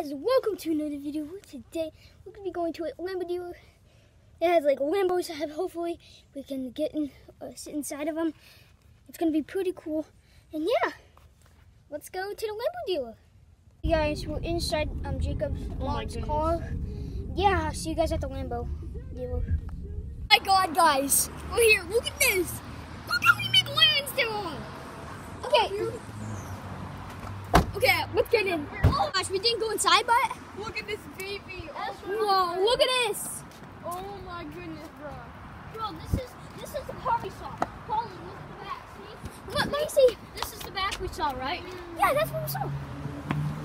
guys, welcome to another video. Today we're gonna be going to a Lambo dealer. It has like Lambos. Have hopefully we can get in, uh, sit inside of them. It's gonna be pretty cool. And yeah, let's go to the Lambo dealer. Hey guys, we're inside um Jacob's Oh mom's goodness. car. Yeah, I'll see you guys at the Lambo dealer. my God, guys, we're here. Look at this. Look how many McLarens there are. Okay. Okay, let's get in. Oh gosh, we didn't go inside, but Look at this baby. Oh, whoa, look at this. oh my goodness, bro. Bro, this is this is the car we saw. Holy, look at the back. See? Look, let me see. This is the back we saw, right? Yeah, that's what we saw.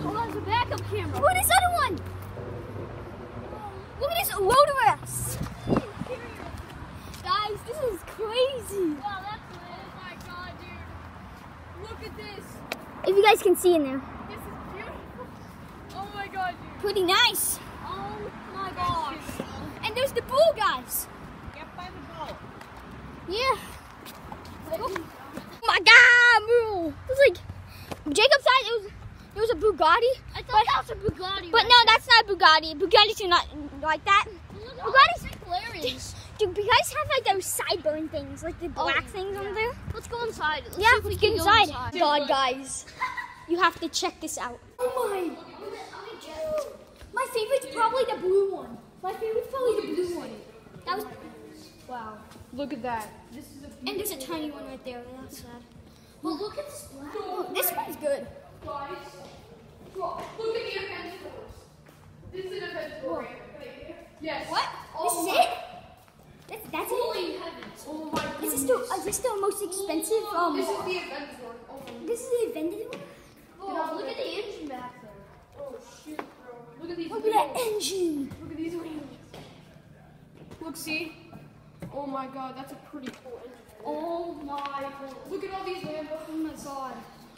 Oh, that's a backup camera. Look at this other one. Look at this loader rest. Guys, this is crazy. Wow, that's Oh my god, dude. Look at this. If you guys can see in there, This is beautiful. Oh my god, dude. pretty nice. Oh my gosh. And there's the bull guys. Get by the ball. Yeah. Oh my God, bro! It was like Jacob's side. It was it was a Bugatti. I but, thought that was a Bugatti. but no, that's not Bugatti. Bugattis are not like that. Bugatti's McLarens. Dude, you guys have like those sideburn things, like the Oh, black things on there. Let's go inside. Let's yeah, see if we can get go inside. God, guys, you have to check this out. Oh my! My favorite's probably the blue one. My favorite's probably the blue one. That was wow. Look at that. This is a And there's a tiny one right there. That's sad. Well, look at this black Oh, this one's good. Guys, look at the event. This is an Aventador right here. Yes. What? Oh this is my- it? That's, that's it? Holy heavens. Oh my Is goodness. This the, is this the most expensive? Um, This is the Aventador. Oh this is the vended one? Oh, look at the engine back there. Oh shoot, bro. Look at these Look at that engine. Look at these wheels. Look, see? Oh my god, that's a pretty cool engine. Oh my god. Look at all these Lambos. Oh my god.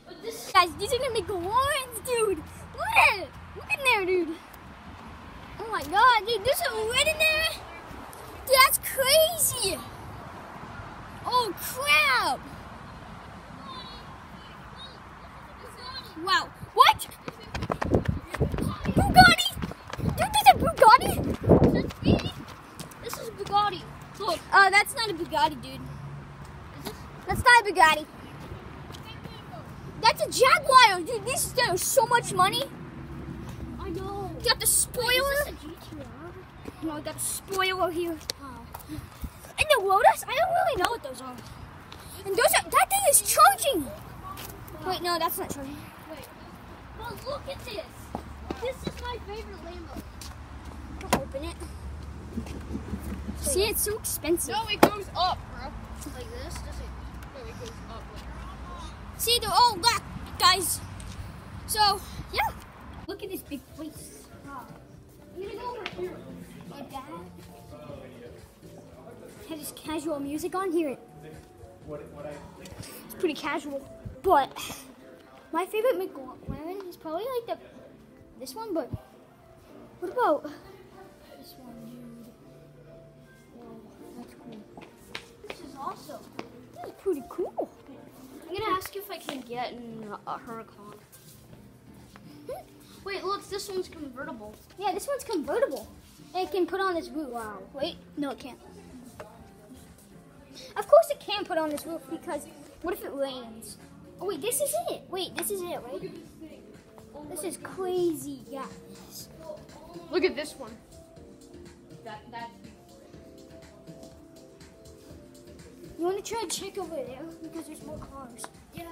But this Guys, these are gonna McLarens, dude. Look at it. Look in there, dude. Oh my god, dude, there's a red in there. Dude, that's crazy. Oh crap. Wow. What? Bugatti? Dude, there's a Bugatti? This is Bugatti. Look. Uh, that's not a Bugatti, dude. That's not a Bugatti. That's a Jaguar, dude. These are so much money. I know. Got the spoiler. Wait, is this? No, I got the spoiler here. And Lotus, I don't really know what those are. And those are, that thing is charging. Wait, no, that's not charging. Wait. Well, look at this. This is my favorite Lambo. Don't open it. See, it's so expensive. No, it goes up, bro. Like this? Does it? No, it goes up. See, they're all black, guys. So, yeah. Look at this big place. This casual music on, hear it. It's pretty casual. But my favorite McLaren is probably like the this one, but what about this one, dude? Whoa, that's cool. This is awesome. This is pretty cool. I'm gonna ask you if I can get in a Huracan. Hmm? Wait, look, this one's convertible. Yeah, this one's convertible. It can put on this roof. Wow. Wait, no, it can't. Of course it can put on this roof because what if it rains? Oh wait, this is it. Wait, this is it, right? This is crazy, guys. Look at this one. That that. You want to try to check over there because there's more cars. Yeah.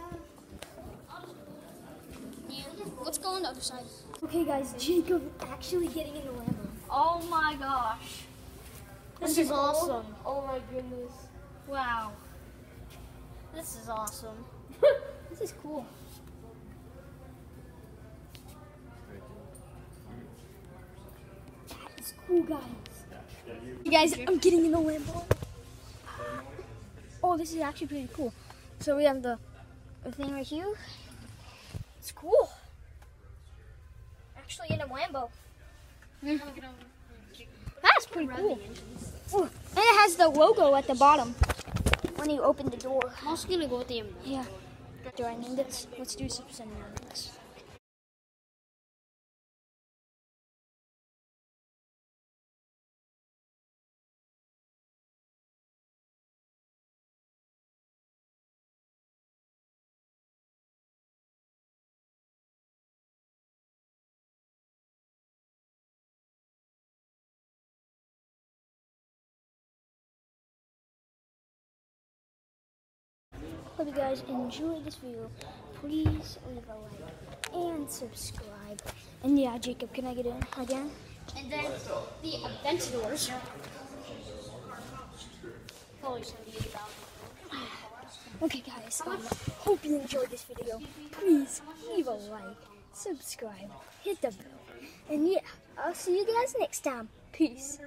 Yeah. Let's go on the other side. Okay, guys, Jacob actually getting in the Lambo. Oh my gosh. This, This is is awesome. Oh my goodness. Wow. This is awesome. This is cool. That is cool, guys. You guys, I'm getting in the Lambo. Oh, this is actually pretty cool. So we have the, the thing right here. It's cool. Actually in a Lambo. Mm-hmm. That's pretty cool. Ooh, and it has the logo at the bottom when you open the door. I'm also gonna go with the Yeah. Do I name this? Let's do some names. Hope you guys enjoyed this video. Please leave a like and subscribe. And yeah, Jacob, can I get in again? And then the Aventadors. Probably 78 Okay, guys, um, hope you enjoyed this video. Please leave a like, subscribe, hit the bell, and yeah, I'll see you guys next time. Peace.